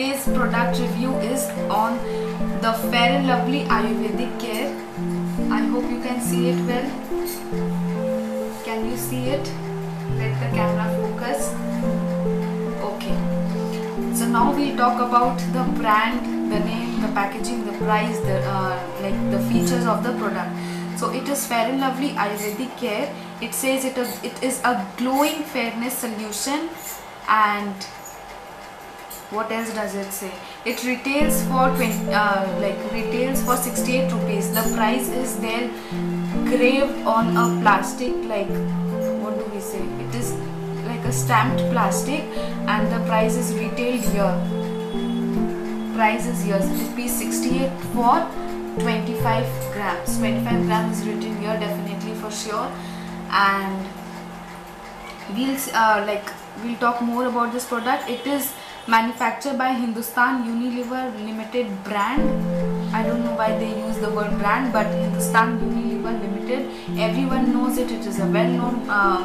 today's product review is on the Fair and Lovely Ayurvedic Care. I hope you can see it well. Can you see it? Let the camera focus. Okay. So now we'll talk about the brand, the name, the packaging, the price, the uh, like the features of the product. So it is Fair and Lovely Ayurvedic Care. It says it is it is a glowing fairness solution and what else does it say? It retails for 20 uh, like retails for 68 rupees. The price is there graved on a plastic like what do we say? It is like a stamped plastic and the price is retailed here. Price is here. Rupees 68 for 25 grams. 25 grams is written here definitely for sure. And we'll uh, like we'll talk more about this product. It is manufactured by Hindustan Unilever Limited brand. I don't know why they use the word brand but Hindustan Unilever Limited everyone knows it. It is a well-known uh,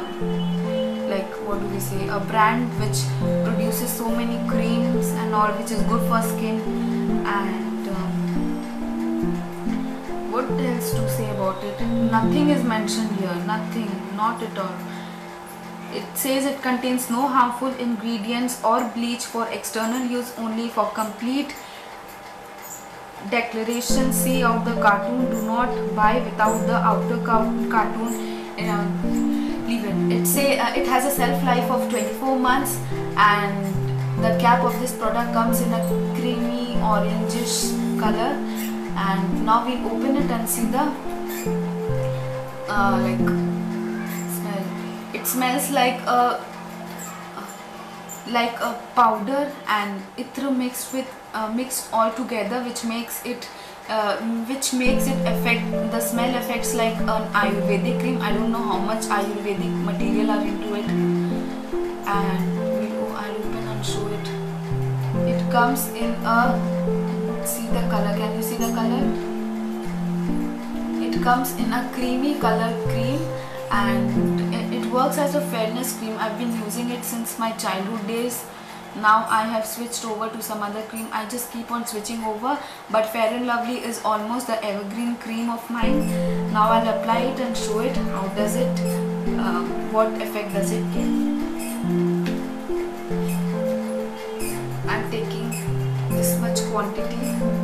like what do we say a brand which produces so many creams and all which is good for skin. And um, what else to say about it? Nothing is mentioned here. Nothing. Not at all it says it contains no harmful ingredients or bleach for external use only for complete declaration. See out the cartoon do not buy without the outer cartoon uh, leave it. It say uh, it has a shelf life of 24 months and the cap of this product comes in a creamy orangish color. And now we open it and see the uh, like it smells like a like a powder and ithr mixed with uh, mixed all together which makes it uh, which makes it affect the smell affects like an ayurvedic cream. I don't know how much ayurvedic material are into it. And we'll go i'll open and show it. It comes in a see the color can you see the color? It comes in a creamy color cream and works as a fairness cream. I've been using it since my childhood days. Now I have switched over to some other cream. I just keep on switching over. But Fair and Lovely is almost the evergreen cream of mine. Now I'll apply it and show it how does it uh, what effect does it give I'm taking this much quantity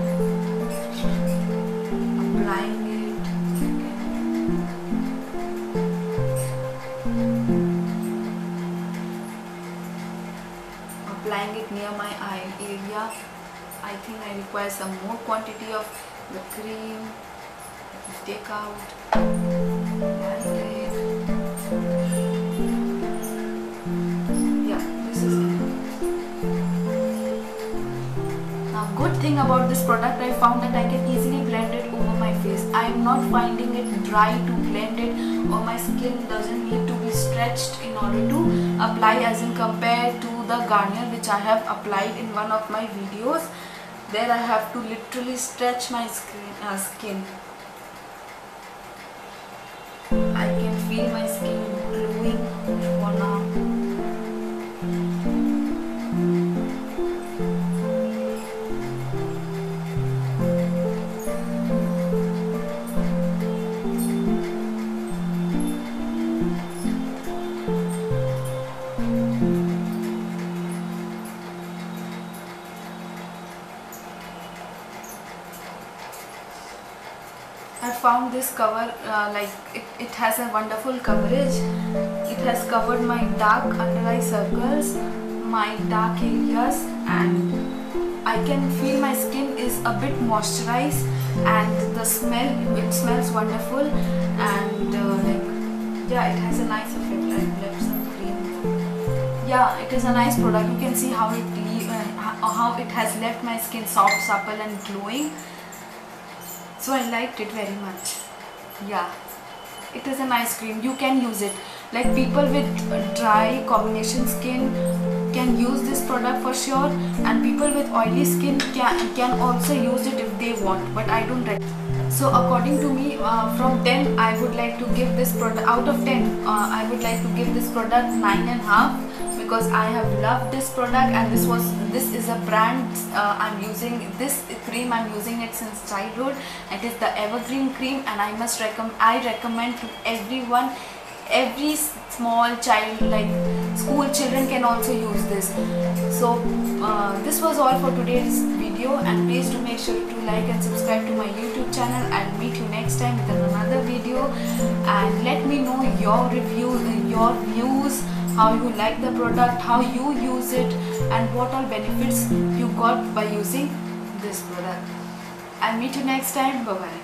applying it near my eye area. I think I require some more quantity of the cream. Take out yeah this is it. Now good thing about this product I found that I can easily blend it over my face. I am not finding it dry to blend it or my skin doesn't need to be stretched in order to apply as in compared to the Garnier which I have applied in one of my videos there I have to literally stretch my skin, uh, skin. I can feel my I found this cover uh, like it, it has a wonderful coverage. It has covered my dark under eye circles my dark areas and I can feel my skin is a bit moisturized and the smell it smells wonderful and uh, like yeah it has a nice effect I left some cream. Yeah it is a nice product. You can see how it leave, uh, how it has left my skin soft supple and glowing so I liked it very much. Yeah. It is an ice cream. You can use it. Like people with dry combination skin can use this product for sure and people with oily skin can, can also use it if they want but I don't recommend so according to me uh, from 10 I would like to give this product out of 10 uh, I would like to give this product 9 and half because I have loved this product and this was this is a brand uh, I'm using this cream I'm using it since childhood. It is the evergreen cream and I must recommend I recommend to everyone every small child like school children can also use this. So uh, this was all for today's video and please do make sure to like and subscribe to my youtube channel i'll meet you next time with another video. And let me know your review your how you like the product how you use it and what all benefits you got by using this product. I'll meet you next time. Bye bye